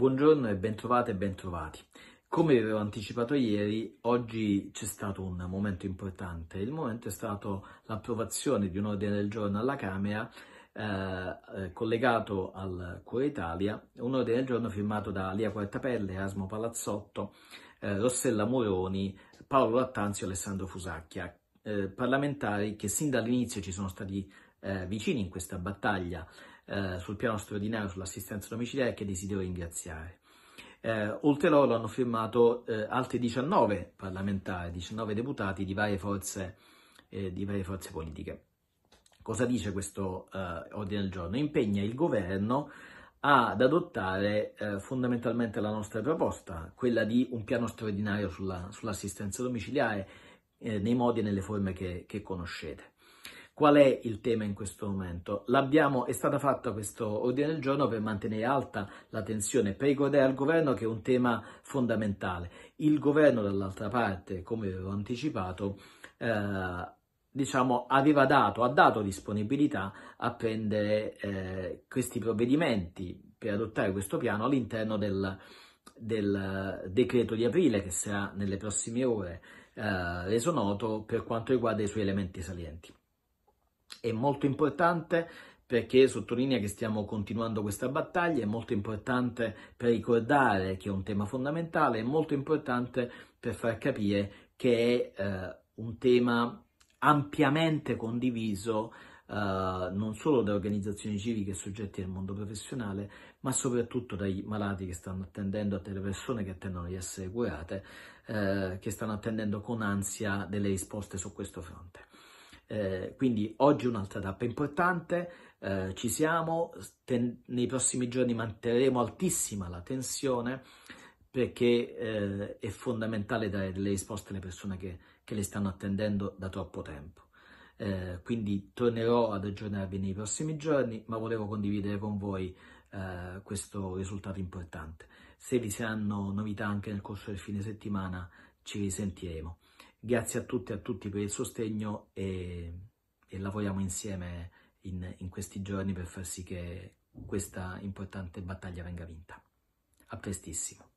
Buongiorno e bentrovate e bentrovati. Come vi avevo anticipato ieri, oggi c'è stato un momento importante. Il momento è stato l'approvazione di un ordine del giorno alla Camera eh, eh collegato al Cuore Italia, un ordine del giorno firmato da Lia Quartapelle, Erasmo Palazzotto, eh, Rossella Moroni, Paolo Lattanzio e Alessandro Fusacchia, eh, parlamentari che sin dall'inizio ci sono stati eh, vicini in questa battaglia eh, sul piano straordinario sull'assistenza domiciliare che desidero ringraziare. Eh, oltre loro hanno firmato eh, altri 19 parlamentari, 19 deputati di varie forze, eh, di varie forze politiche. Cosa dice questo ordine del giorno? Impegna il governo ad adottare eh, fondamentalmente la nostra proposta, quella di un piano straordinario sulla, sull'assistenza domiciliare eh, nei modi e nelle forme che, che conoscete. Qual è il tema in questo momento? L'abbiamo, è stata fatta questo ordine del giorno per mantenere alta la tensione, per ricordare al governo che è un tema fondamentale. Il governo, dall'altra parte, come avevo anticipato, eh, diciamo, aveva dato, ha dato disponibilità a prendere eh, questi provvedimenti per adottare questo piano all'interno del, del decreto di aprile che sarà nelle prossime ore eh, reso noto per quanto riguarda i suoi elementi salienti. È molto importante perché sottolinea che stiamo continuando questa battaglia, è molto importante per ricordare che è un tema fondamentale, è molto importante per far capire che è eh, un tema ampiamente condiviso non solo da organizzazioni civiche e soggetti del mondo professionale, ma soprattutto dai malati che stanno attendendo, dalle persone che attendono di essere curate, eh, che stanno attendendo con ansia delle risposte su questo fronte. Eh, quindi oggi un'altra tappa importante, eh, ci siamo, ten- nei prossimi giorni manterremo altissima la tensione perché eh, è fondamentale dare delle risposte alle persone che, che le stanno attendendo da troppo tempo. Eh, quindi tornerò ad aggiornarvi nei prossimi giorni, ma volevo condividere con voi eh, questo risultato importante. Se vi saranno novità anche nel corso del fine settimana, ci risentiremo. Grazie a tutti e a tutti per il sostegno e, e lavoriamo insieme in, in questi giorni per far sì che questa importante battaglia venga vinta. A prestissimo.